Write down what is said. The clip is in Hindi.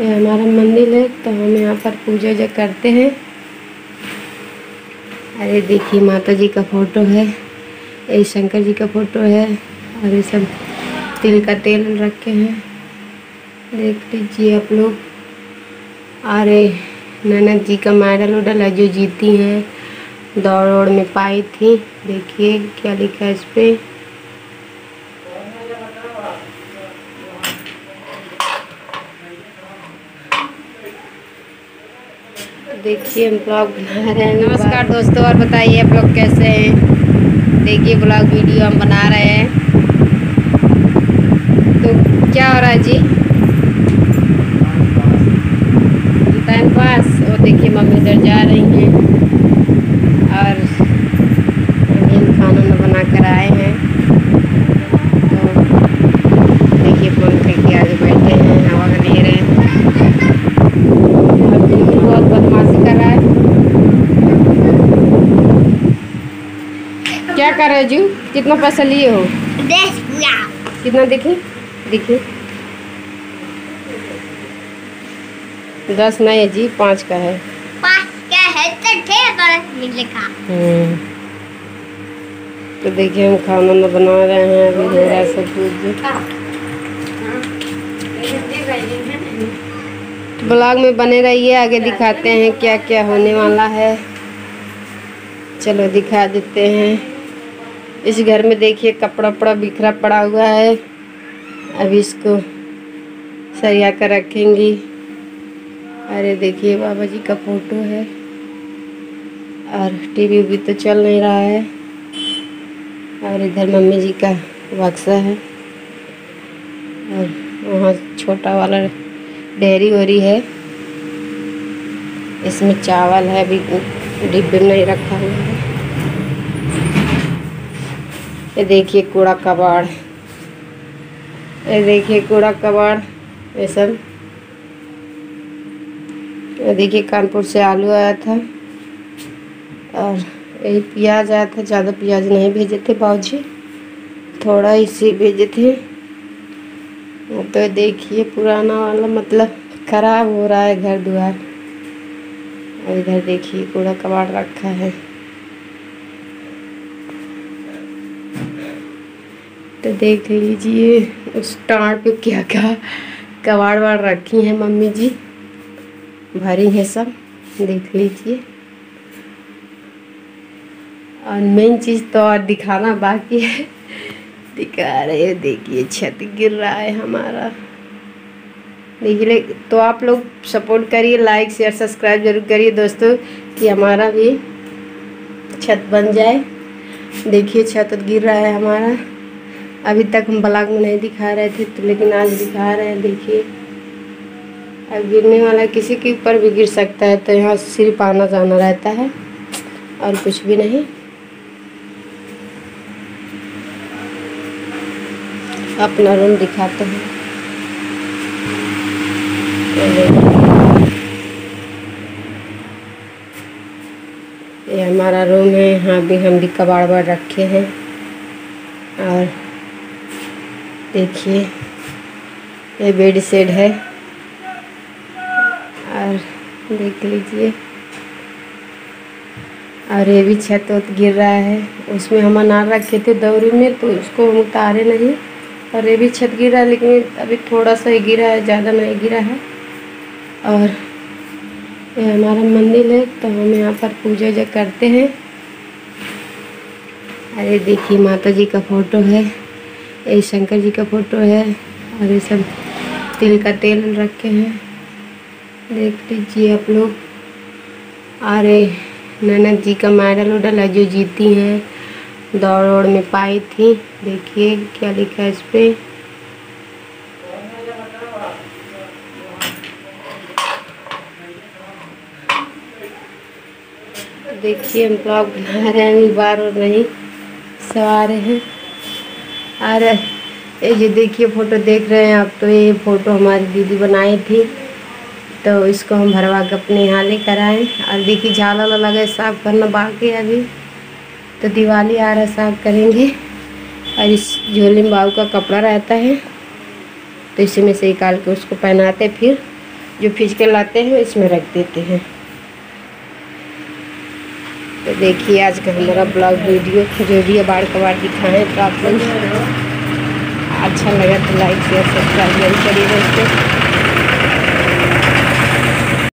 ये हमारा मंदिर है तो हम यहाँ पर पूजा वूजा करते हैं। अरे देखिए माता जी का फ़ोटो है, ये शंकर जी का फ़ोटो है, और ये सब तिल का तेल रखे हैं। देख लीजिए आप लोग। अरे ननद जी का मेडल उडल है जो जीती हैं दौड़ में पाई थी। देखिए क्या लिखा है इस पर देखिए हम ब्लॉग बना रहे हैं। नमस्कार दोस्तों और बताइए आप लोग कैसे हैं? देखिए ब्लॉग वीडियो हम बना रहे हैं। तो क्या हो रहा है जी? टाइम पास और देखिए मम्मी इधर जा रही हैं और अभी हम खाना ना बना कर आए हैं तो देखिए पंखे के आगे बैठे हैं हवा ले रहे हैं और बिल्कुल बहुत बदमाशी कर रहा है कर रहे जू कितना पैसा लिए हो? कितना देखिए देखिए दस नहीं है जी पाँच का है। पाँच का है तो लिखा तो देखिए हम खाना ना बना रहे हैं अभी हो रहा है सब कुछ। ब्लॉग में बने रहिए आगे दिखाते हैं क्या क्या होने वाला है। चलो दिखा देते हैं। इस घर में देखिए कपड़ा वपड़ा बिखरा पड़ा हुआ है। अभी इसको सरिया कर रखेंगी। अरे देखिए बाबा जी का फ़ोटो है। और टीवी भी तो चल नहीं रहा है। और इधर मम्मी जी का बक्सा है। और वहाँ छोटा वाला डेयरी वरी है। इसमें चावल है, अभी डिब्बे में नहीं रखा हुआ है। ये देखिए कूड़ा कबाड़। ये देखिए कूड़ा कबाड़। ये सब। ये देखिए कानपुर से आलू आया था। और यही प्याज आया था, ज़्यादा प्याज नहीं भेजे थे बाबूजी। थोड़ा ही सी भेजे थे। तो देखिए पुराना वाला मतलब खराब हो रहा है घर द्वार। और इधर देखिए कूड़ा कबाड़ रखा है। तो देख लीजिए उस टाड़ पे क्या क्या कबाड़ वाड़ रखी हैं मम्मी जी। भरी है सब, देख लीजिए। और मेन चीज़ तो और दिखाना बाकी है। दिखा रहे हैं, देखिए, छत गिर रहा है हमारा। देखिए तो आप लोग सपोर्ट करिए लाइक शेयर सब्सक्राइब ज़रूर करिए दोस्तों, कि हमारा भी छत बन जाए। देखिए, छत गिर रहा है हमारा। अभी तक हम ब्लॉग में नहीं दिखा रहे थे तो लेकिन आज दिखा रहे हैं, देखिए। अब गिरने वाला किसी के ऊपर भी गिर सकता है तो यहाँ सिर्फ़ आना जाना रहता है, और कुछ भी नहीं। अपना रूम दिखाते हैं। ये हमारा रूम है, यहाँ भी हम भी कबाड़ बाड़ रखे हैं, और देखिए, ये बेड सेड है। और देख लीजिए। और ये भी छत वत गिर रहा है। उसमें हम अनार रखे थे दौरी में तो उसको हम उतारे नहीं। और ये भी छत गिरा है, लेकिन अभी थोड़ा सा ही गिरा है, ज़्यादा नहीं गिरा है। और ये हमारा मंदिर है तो हम यहाँ पर पूजा वूजा करते हैं। अरे देखिए माता जी का फ़ोटो है। ये शंकर जी का फ़ोटो है और ये सब तिल का तेल रखे हैं। देख लीजिए आप लोग। अरे ननद जी का मेडल उडल है जो जीती हैं। दौड़ दौड़ में पाई थी। देखिए क्या लिखा है इस पर देखिए हम ब्लॉग बना रहे हैं बार और नहीं, सवारे हैं। और ये जो देखिए फ़ोटो देख रहे हैं आप तो ये फ़ोटो हमारी दीदी बनाई थी तो इसको हम भरवा के अपने यहाँ लेकर आए। और देखिए झाला लगा साफ़ करना बाकी अभी। तो दिवाली आ रहा साफ़ करेंगे। और इस झोले में बाबू का कपड़ा रहता है तो इसी में से निकाल के उसको पहनाते फिर। जो फ़िज़िकल लाते हैं, इसमें रख देते हैं। देखिए आज का हमारा ब्लॉग वीडियो, जो भी बाढ़ दिखाएँ तो आप लोग अच्छा लगा तो लाइक शेयर सब्सक्राइब करिए इसको